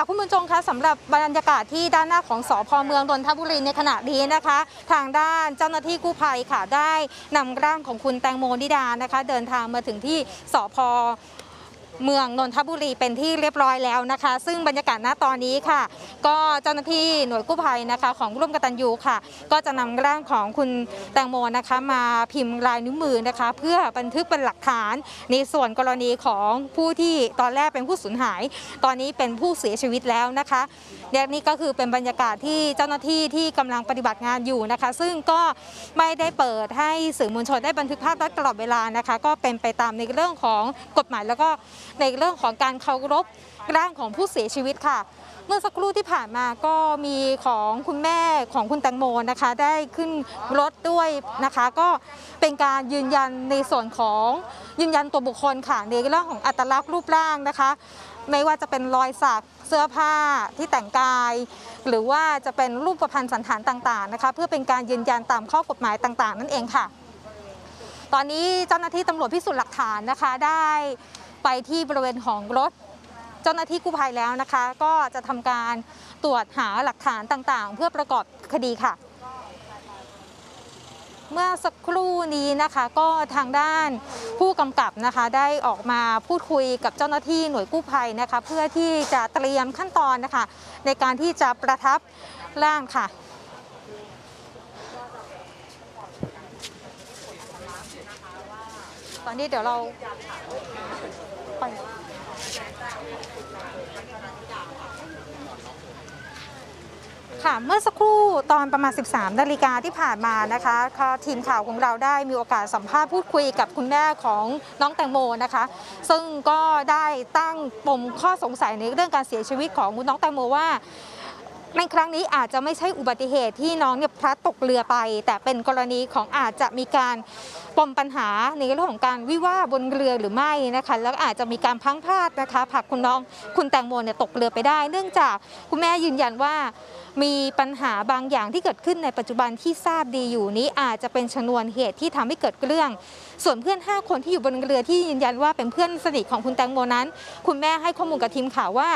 ค่ะคุณผู้ชมคะสำหรับบรรยากาศที่ด้านหน้าของสพเมืองนนทบุรีในขณะนี้นะคะ ทางด้านเจ้าหน้าที่กู้ภัยค่ะได้นำร่างของคุณแตงโมนิดานะคะ เดินทางมาถึงที่สพ เมืองนนทบุรีเป็นที่เรียบร้อยแล้วนะคะ ซึ่งบรรยากาศณตอนนี้ค่ะ ก็เจ้าหน้าที่หน่วยกู้ภัยนะคะ ของร่วมกตัญญูค่ะ ก็จะนำร่างของคุณแตงโมนะคะ มาพิมพ์ลายนิ้วมือนะคะ เพื่อบันทึกเป็นหลักฐาน ในส่วนกรณีของผู้ที่ตอนแรกเป็นผู้สูญหาย ตอนนี้เป็นผู้เสียชีวิตแล้วนะคะ และนี่ก็คือเป็นบรรยากาศที่เจ้าหน้าที่ที่กำลังปฏิบัติงานอยู่นะคะ ซึ่งก็ไม่ได้เปิดให้สื่อมวลชนได้บันทึกภาพได้ตลอดเวลานะคะ ก็เป็นไปตามในเรื่องของกฎหมาย แล้วก็ในเรื่องของการเคารพร่างของผู้เสียชีวิตค่ะเมื่อสักครู่ที่ผ่านมาก็มีของคุณแม่ของคุณแตงโมนะคะ ได้ขึ้นรถด้วยนะคะ ก็เป็นการยืนยันในส่วนของยืนยันตัวบุคคลค่ะในเรื่องของอัตลักษณ์รูปร่างนะคะ ไม่ว่าจะเป็นรอยสัก เสื้อผ้าที่แต่งกาย หรือว่าจะเป็นรูปประพันธ์สันฐานต่างๆนะคะเพื่อเป็นการยืนยันตามข้อกฎหมายต่างๆ นั่นเองค่ะ ตอนนี้เจ้าหน้าที่ตำรวจพิสูจน์หลักฐานนะคะได้ไปที่บริเวณของรถเจ้าหน้าที่กู้ภัยแล้วนะคะ ก็จะทำการตรวจหาหลักฐานต่างๆ เพื่อประกอบคดีค่ะ เมื่อสักครู่นี้นะคะก็ทางด้านผู้กำกับนะคะได้ออกมาพูดคุยกับเจ้าหน้าที่หน่วยกู้ภัยนะคะ เพื่อที่จะเตรียมขั้นตอนนะคะ ในการที่จะประทับร่างค่ะตอนนี้เดี๋ยวเราไป ค่ะเมื่อสักครู่ตอนประมาณ 13นาฬิกาที่ผ่านมานะคะทีมข่าวของเราได้มีโอกาสสัมภาษณ์พูดคุยกับคุณแม่ของน้องแตงโมนะคะ ซึ่งก็ได้ตั้งปมข้อสงสัยในเรื่องการเสียชีวิตของคุณน้องแตงโมว่า ในครั้งนี้อาจจะไม่ใช่อุบัติเหตุที่น้องเนี่ยพลัดตกเรือไป แต่เป็นกรณีของอาจจะมีการปมปัญหาในเรื่องของการวิวาบนเรือหรือไม่นะคะแล้วอาจจะมีการพังพลาดนะคะผักคุณน้องคุณแตงโมเนี่ยตกเรือไปได้ เนื่องจากคุณแม่ยืนยันว่ามีปัญหาบางอย่างที่เกิดขึ้นในปัจจุบันที่ทราบดีอยู่นี้อาจจะเป็นชนวนเหตุที่ทำให้เกิดเรื่อง ส่วนเพื่อน 5 คนที่อยู่บนเรือที่ยืนยันว่าเป็นเพื่อนสนิทของคุณแตงโมนั้น คุณแม่ให้ข้อมูลกับทีมข่าวว่า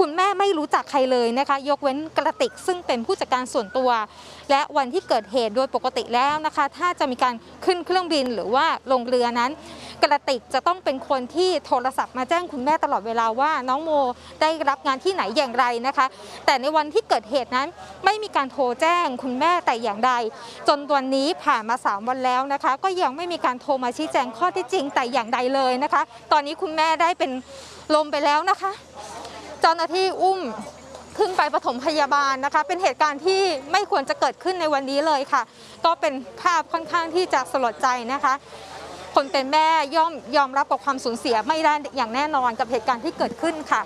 คุณแม่ไม่รู้จักใครเลยนะคะ ยกเว้นกระติกซึ่งเป็นผู้จัดการส่วนตัว และวันที่เกิดเหตุโดยปกติแล้วนะคะ ถ้าจะมีการขึ้นเครื่องบินหรือว่าลงเรือนั้น กระติกจะต้องเป็นคนที่โทรศัพท์มาแจ้งคุณแม่ตลอดเวลาว่า น้องโมได้รับงานที่ไหนอย่างไรนะคะ แต่ในวันที่เกิดเหตุนั้นไม่มีการโทรแจ้งคุณแม่แต่อย่างใด จนวันนี้ผ่านมา 3 วันแล้วนะคะ ก็ยังไม่มีการโทรมาชี้แจงข้อที่จริงแต่อย่างใดเลยนะคะ ตอนนี้คุณแม่ได้เป็นลมไปแล้วนะคะ จ้าหน้าที่อุ้มขึ้นไปปฐมพยาบาลนะคะ เป็นเหตุการณ์ที่ไม่ควรจะเกิดขึ้นในวันนี้เลยค่ะ ก็เป็นภาพค่อนข้างที่จะสลดใจนะคะ คนเป็นแม่ย่อมยอมรับกับความสูญเสียไม่ได้อย่างแน่นอนกับเหตุการณ์ที่เกิดขึ้นค่ะ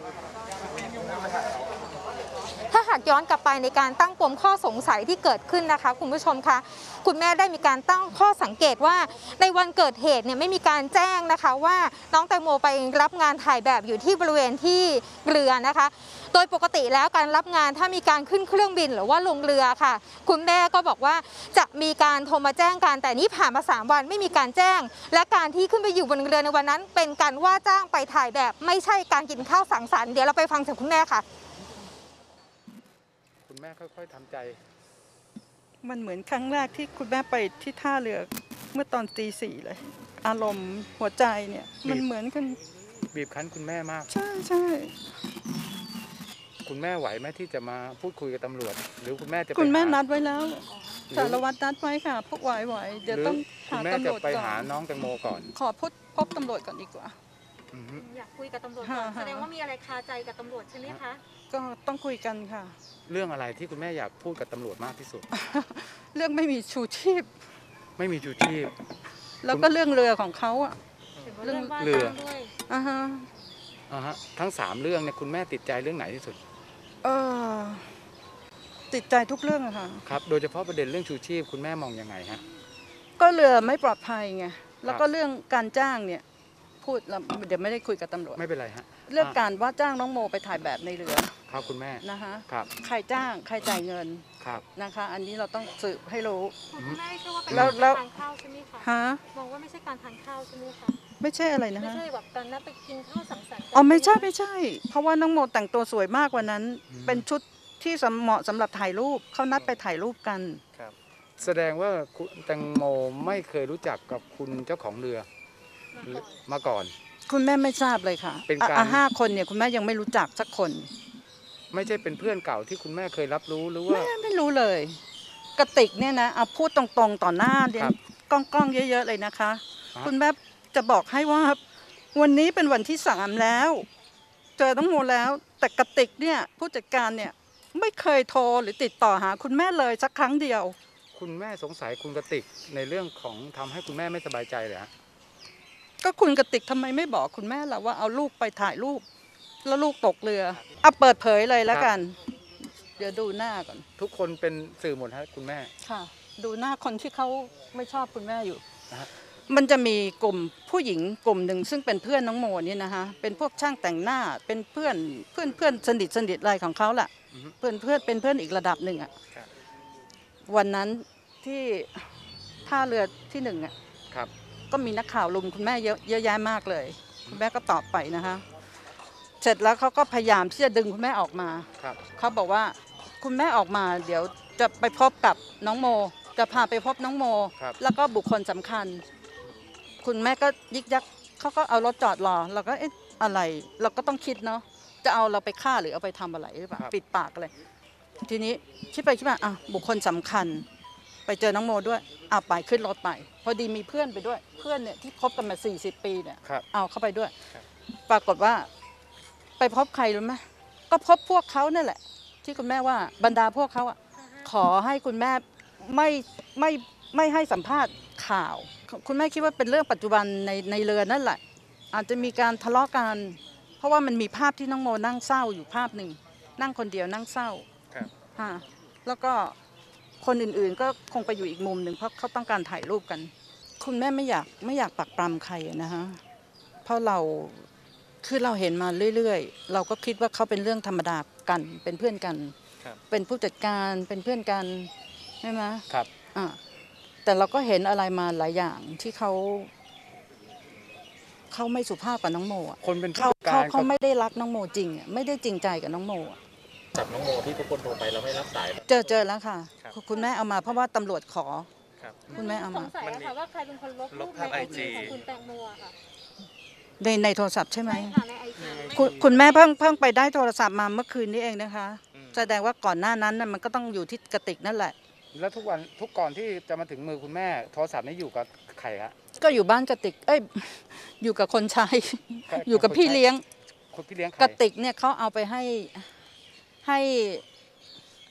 ถ้าหากย้อนกลับไปในการตั้งปมข้อสงสัยที่เกิดขึ้นนะคะ คุณผู้ชมคะคุณแม่ได้มีการตั้งข้อสังเกตว่า ในวันเกิดเหตุเนี่ยไม่มีการแจ้งนะคะว่าน้องแตงโมไปรับงานถ่ายแบบอยู่ที่บริเวณที่เรือนะคะ โดยปกติแล้วการรับงานถ้ามีการขึ้นเครื่องบินหรือว่าลงเรือค่ะ คุณแม่ก็บอกว่าจะมีการโทรมาแจ้งกันแต่นี่ผ่านมาสามวันไม่มีการแจ้ง และการที่ขึ้นไปอยู่บนเรือในวันนั้น เป็นการว่าจ้างไปถ่ายแบบไม่ใช่การกินข้าวสังสรรค์เดี๋ยวเราไปฟังเสียงคุณแม่ค่ะ แม่ค่อย ๆทำใจ มันเหมือนครั้งแรกที่คุณแม่ไปที่ท่าเรือเมื่อตอนตีสี่เลย อารมณ์หัวใจเนี่ย มันเหมือนกัน บีบคั้นคุณแม่มาก ใช่ใช่คุณแม่ไหวไหมที่จะมาพูดคุยกับตำรวจ หรือคุณแม่จะไปคุณแม่หานัดไว้แล้วหรือสารวัตรนัดไว้ค่ะพวกไหวไหวๆเดี๋ยวหรือต้องคุหาณแม่ตำรจะวจไปก่อหานน้องแตงโมก่อน ขอพบพบตำรวจก่อนดีกว่าอือฮึอยากคุยกับตำรวจก่อนแสดงว่ามีอะไรคาใจกับตำรวจใช่ไหมคะ ก็ต้องคุยกันค่ะ เรื่องอะไรที่คุณแม่อยากพูดกับตำรวจมากที่สุด เรื่องไม่มีชูชีพ ไม่มีชูชีพ แล้วก็เรื่องเรือของเขาอะเห็นว่าเรื่องว่าเรือจ้างด้วยอ่าฮะอ่าฮะทั้งสามเรื่องเนี่ยคุณแม่ติดใจเรื่องไหนที่สุด เออติดใจทุกเรื่องอะค่ะครับโดยเฉพาะประเด็นเรื่องชูชีพคุณแม่มองยังไงฮะก็เรือไม่ปลอดภัยไงแล้วก็เรื่องการจ้างเนี่ยพูดแล้วเดี๋ยวไม่ได้คุยกับตำรวจไม่เป็นไรฮะเรื่องะการว่าจ้างน้องโมไปถ่ายแบบในเรือ ครับคุณแม่นะคะครับใครจ้างใครจ่ายเงินครับนะคะ อันนี้เราต้องสืบให้รู้ คุณแม่เชื่อว่าเป็นแล้วการแล้วทานข้าวใช่ไหมคะฮะมองว่าไม่ใช่การทานข้าวใช่ไหมคะไม่ใช่อะไรนะไม่คะใช่แบบการนัดไปกินข้าวสังสรรค์กันอ๋อไม่ใช่ไม่ใช่ เพราะว่าน้องโมแต่งตัวสวยมากกว่านั้นเป็นชุดที่สำเหมาะสำหรับถ่ายรูปเขานัดไปถ่ายรูปกัน ครับแสดงว่าคุณแตงโมไม่เคยรู้จักกับคุณเจ้าของเรือมาก่อนคุณแม่ไม่ทราบเลยค่ะเป็นการ อะอะห้าคนเนี่ยคุณแม่ยังไม่รู้จักสักคน ไม่ใช่เป็นเพื่อนเก่าที่คุณแม่เคยรับรู้หรือว่าแม่ไม่รู้เลย กระติกเนี่ยนะเอาพูดตรงๆต่อหน้าเดี๋ยวครับกล้องๆเยอะ ๆ เลยนะคะครับคุณแม่จะบอกให้ว่า วันนี้เป็นวันที่สามแล้ว เจอต้องโมแล้ว แต่กระติกเนี่ยผู้จัดการเนี่ยไม่เคยโทรหรือติดต่อหา คุณแม่เลยสักครั้งเดียว คุณแม่สงสัยคุณกติกในเรื่องของทำให้คุณแม่ไม่สบายใจเลยฮะก็คุณกระติกทำไมไม่บอกคุณแม่ล่ะว่าเอาลูกไปถ่ายรูป แล้วลูกตกเรือเอาเปิดเผยเลยแล้วกัน เดี๋ยวดูหน้าก่อน ทุกคนเป็นสื่อหมดฮะคุณแม่ ค่ะ ดูหน้าคนที่เขาไม่ชอบคุณแม่อยู่นะฮะมันจะมีกลุ่มผู้หญิงกลุ่มหนึ่งซึ่งเป็นเพื่อนน้องโมนี่นะคะเป็นพวกช่างแต่งหน้าเป็นเพื่อนเพื่อนเพื่อนสนิทสนิทอะไรของเขาแหละอือฮึ เพื่อนเพื่อนเป็นเพื่อนอีกระดับหนึ่งอะครับ วันนั้นที่ท่าเรือที่หนึ่งอะ ครับ ก็มีนักข่าวลุมคุณแม่เยอะเยอะแยะมากเลย คุณแม่ก็ตอบไปนะคะ เสร็จแล้วเขาก็พยายามที่จะดึงคุณแม่ออกมาครับ เขาบอกว่าคุณแม่ออกมาเดี๋ยวจะไปพบกับน้องโม จะพาไปพบน้องโม ครับ แล้วก็บุคคลสำคัญ คุณแม่ก็ยิกยักเขาก็เอารถจอดรอเราก็เอ๊ะอะไร เราก็ต้องคิดเนาะจะเอาเราไปฆ่าหรือเอาไปทำอะไรหรือเปล่าครับ ปิดปากอะไรทีนี้คิดไปคิดมาอะบุคคลสำคัญ ไปเจอน้องโมด้วยเอาไปขึ้นรถไป พอดีมีเพื่อนไปด้วย เพื่อนเนี่ยที่คบกันมา 40 ปีเนี่ย ครับ เอาเข้าไปด้วย ครับ ปรากฏว่า ไปพบใครรู้ไหมก็พบพวกเขานั่นแหละ ที่คุณแม่ว่าบรรดาพวกเขาอะขอให้คุณแม่ไม่ไม่ไม่ให้สัมภาษณ์ข่าว คุณแม่คิดว่าเป็นเรื่องปัจจุบันในในเรือนั่นแหละ อาจจะมีการทะเลาะกัน เพราะว่ามันมีภาพที่น้องโมนั่งเศร้าอยู่ภาพหนึ่งนั่งคนเดียวนั่งเศร้าครับฮะแล้วก็คนอื่นๆก็คงไปอยู่อีกมุมหนึ่งเพราะเขาต้องการถ่ายรูปกัน คุณแม่ไม่อยากไม่อยากปักปรำใครอะนะฮะเพราะเรา คือเราเห็นมาเรื่อยๆ เราก็คิดว่าเขาเป็นเรื่องธรรมดากันเป็นเพื่อนกัน ครับ เป็นผู้จัดการเป็นเพื่อนกันใช่ไหมครับ อะแต่เราก็เห็นอะไรมาหลายอย่างที่เขาเขาไม่สุภาพกับน้องโมอะคนเป็นผู้เขาจัดเขาการเขาไม่ได้รักน้องโมจริงอะไม่ได้จริงใจกับน้องโมอะ จับน้องโมที่ทุกคนโทรไปแล้วไม่รับสาย เจอเจอแล้วค่ะ ครับ คุณแม่เอามาเพราะว่าตำรวจขอ ครับ คุณแม่เอาสมางสัยอะค่ะว่าใครเป็นคนลบลรูบปภาพในไอจี IG ของคุณแตงโมอะค่ะ ในในโทรศัพท์ใช่ไหมใช่ค่ะในไอจีคุณคุณแม่เพิ่งเพิ่งไปได้โทรศัพท์มาเมื่อคืนนี้เองนะคะอืมแสดงว่าก่อนหน้านั้นน่ะมันก็ต้องอยู่ที่กระติกนั่นแหละ แล้วทุกวันทุกก่อนที่จะมาถึงมือคุณแม่ โทรศัพท์นี้อยู่กับใครฮะก็อยู่บ้านกระติก เอ้ย อยู่กับคนใช้ใครอยู่กับพี่เลี้ยงคุณพี่เลี้ยงใครกระติกเนี่ยเขาเอาไปให้ให้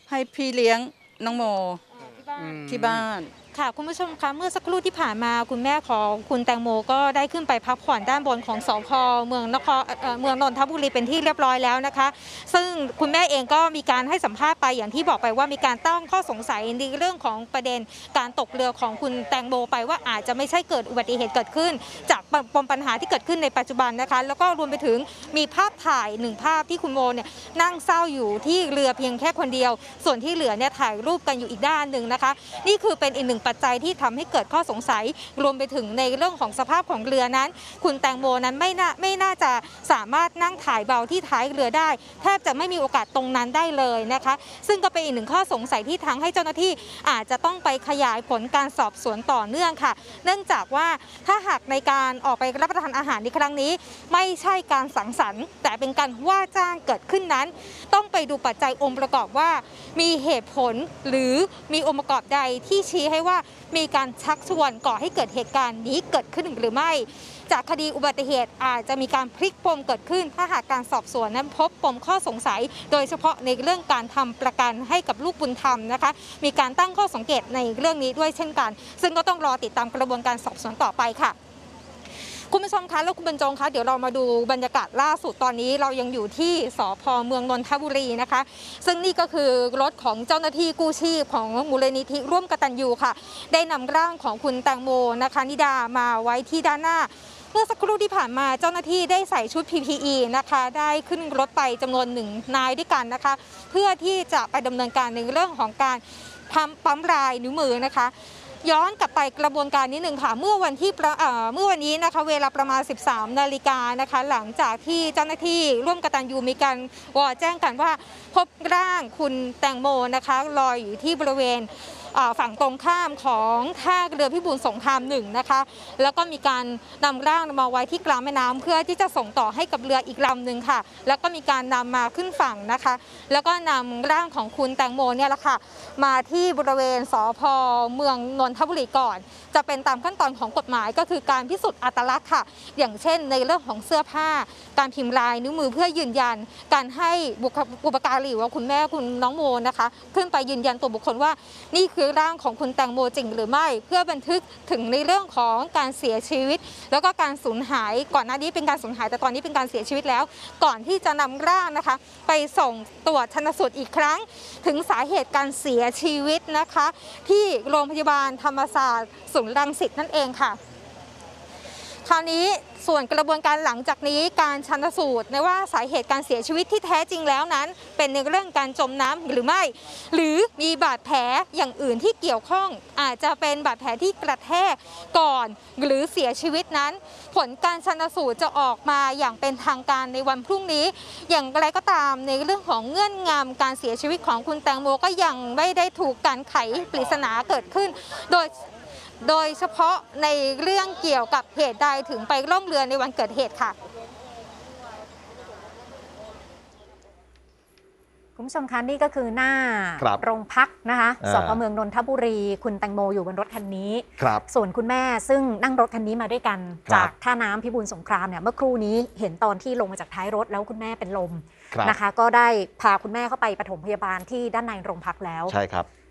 ให้พี่เลี้ยงน้องโมอ่าที่บ้านอืมที่บ้าน ค่ะคุณผู้ชมคะเมื่อสักครู่ที่ผ่านมาคุณแม่ของคุณแตงโมก็ได้ขึ้นไปพักผ่อนด้านบนของสพเมืองนครเอ่อเมืองนนทบุรีเป็นที่เรียบร้อยแล้วนะคะ ซึ่งคุณแม่เองก็มีการให้สัมภาษณ์ไปอย่างที่บอกไปว่ามีการตั้งข้อสงสัยในเรื่องของประเด็นการตกเรือของคุณแตงโมไปว่าอาจจะไม่ใช่เกิดอุบัติเหตุเกิดขึ้น จากปมปัญหาที่เกิดขึ้นในปัจจุบันนะคะ แล้วก็รวมไปถึงมีภาพถ่ายหนึ่งภาพที่คุณโมเนี่ยนั่งเศร้าอยู่ที่เรือเพียงแค่คนเดียว ส่วนที่เหลือเนี่ยถ่ายรูปกันอยู่อีกด้านหนึ่งนะคะ นี่คือเป็นอีกหนึ่งปัจจัยที่ทำให้เกิดข้อสงสัย รวมไปถึงในเรื่องของสภาพของเรือนั้น คุณแตงโมนั้นไม่น่าไม่น่าจะสามารถนั่งถ่ายเบาที่ท้ายเรือได้ แทบจะไม่มีโอกาสตรงนั้นได้เลยนะคะ ซึ่งก็เป็นอีกหนึ่งข้อสงสัยที่ทางให้เจ้าหน้าที่อาจจะต้องไปขยายผลการสอบสวนต่อเนื่องค่ะ เนื่องจากว่าถ้าหากในการออกไปรับประทานอาหารในครั้งนี้ ไม่ใช่การสังสรรค์ แต่เป็นการว่าจ้างเกิดขึ้นนั้น ต้องไปดูปัจจัยองค์ประกอบว่า มีเหตุผลหรือมีองค์ประกอบใดที่ชี้ให้ว่ามีการชักชวนก่อให้เกิดเหตุการณ์นี้เกิดขึ้นหรือไม่ จากคดีอุบัติเหตุอาจจะมีการพลิกปมเกิดขึ้น ถ้าหากการสอบสวนนั้นพบปมข้อสงสัย โดยเฉพาะในเรื่องการทำประกันให้กับลูกบุญธรรมนะคะ มีการตั้งข้อสังเกตในเรื่องนี้ด้วยเช่นกัน ซึ่งก็ต้องรอติดตามกระบวนการสอบสวนต่อไปค่ะ คุณผู้ชมคะแล้วคุณบรรจงคะเดี๋ยวเรามาดูบรรยากาศล่าสุดตอนนี้เรายังอยู่ที่สพเมืองนนทบุรีนะคะ ซึ่งนี่ก็คือรถของเจ้าหน้าที่กู้ชีพของมูลนิธิร่วมกตัญญูค่ะ ได้นำร่างของคุณแตงโมนะคะนิดามาไว้ที่ด้านหน้าเมื่อสักครู่ที่ผ่านมาเจ้าหน้าที่ได้ใส่ชุด PPE นะคะ ได้ขึ้นรถไปจำนวนหนึ่งนายด้วยกันนะคะ เพื่อที่จะไปดำเนินการในเรื่องของการทำปั๊มลายนิ้วมือนะคะ ย้อนกลับไปกระบวนการนิดหนึ่งค่ะ เมื่อวันที่เมื่อวันนี้นะคะเวลาประมาณ 13 นาฬิกานะคะ หลังจากที่เจ้าหน้าที่ร่วมกตันยูมีการวอแจ้งกันว่า พบร่างคุณแตงโมนะคะลอยอยู่ที่บริเวณ ฝั่งตรงข้ามของท่าเรือพิบูลสงครามหนึ่งนะคะแล้วก็มีการนำร่างมาไว้ที่กลางแม่น้ำเพื่อที่จะส่งต่อให้กับเรืออีกลำหนึ่งค่ะ แล้วก็มีการนำมาขึ้นฝั่งนะคะ แล้วก็นำร่างของคุณแตงโมเนี่ยแหละค่ะมาที่บริเวณสพเมืองนนทบุรีก่อน จะเป็นตามขั้นตอนของกฎหมายก็คือการพิสูจน์อัตลักษณ์ค่ะ อย่างเช่น ในเรื่องของเสื้อผ้า การพิมพ์ลายนิ้วมือเพื่อยืนยัน การให้บุคคลบุปการีว่าคุณแม่คุณน้องโมนะคะ ขึ้นไปยืนยันตัวบุคคลว่านี่คือือร่างของคุณแตงโมจริงหรือไม่ เพื่อบันทึกถึงในเรื่องของการเสียชีวิต แล้วก็การสูญหาย ก่อนหน้านี้เป็นการสูญหายแต่ตอนนี้เป็นการเสียชีวิตแล้ว ก่อนที่จะนำร่างนะคะ ไปส่งตรวจชนสูตรอีกครั้ง ถึงสาเหตุการเสียชีวิตนะคะ ที่โรงพยาบาลธรรมศาสตร์ศูนย์รังสิตนั่นเองค่ะ คราวนี้ส่วนกระบวนการหลังจากนี้การชันสูตรในว่าสาเหตุการเสียชีวิตที่แท้จริงแล้วนั้น เป็นในเรื่องการจมน้ำหรือไม่ หรือมีบาดแผลอย่างอื่นที่เกี่ยวข้อง อาจจะเป็นบาดแผลที่กระแทกก่อนหรือเสียชีวิตนั้น ผลการชันสูตรจะออกมาอย่างเป็นทางการในวันพรุ่งนี้ อย่างไรก็ตามในเรื่องของเงื่อนงำการเสียชีวิตของคุณแตงโมก็ยังไม่ได้ถูกการไขปริศนาเกิดขึ้น โดย โดยเฉพาะในเรื่องเกี่ยวกับเหตุใดถึงไปล่องเรือในวันเกิดเหตุค่ะ คุณผู้ชมคะนี่ก็คือหน้าครับโรงพักนะคะอ่าสพเมืองนนทบุรี คุณแตงโมอยู่บนรถคันนี้ ครับส่วนคุณแม่ซึ่งนั่งรถคันนี้มาด้วยกันครับจากท่าน้ำพิบูลสงครามเนี่ยเมื่อครู่นี้เห็นตอนที่ลงมาจากท้ายรถแล้วคุณแม่เป็นลมครับ นะคะ ก็ได้พาคุณแม่เข้าไปปฐมพยาบาลที่ด้านในโรงพักแล้ว ใช่ครับ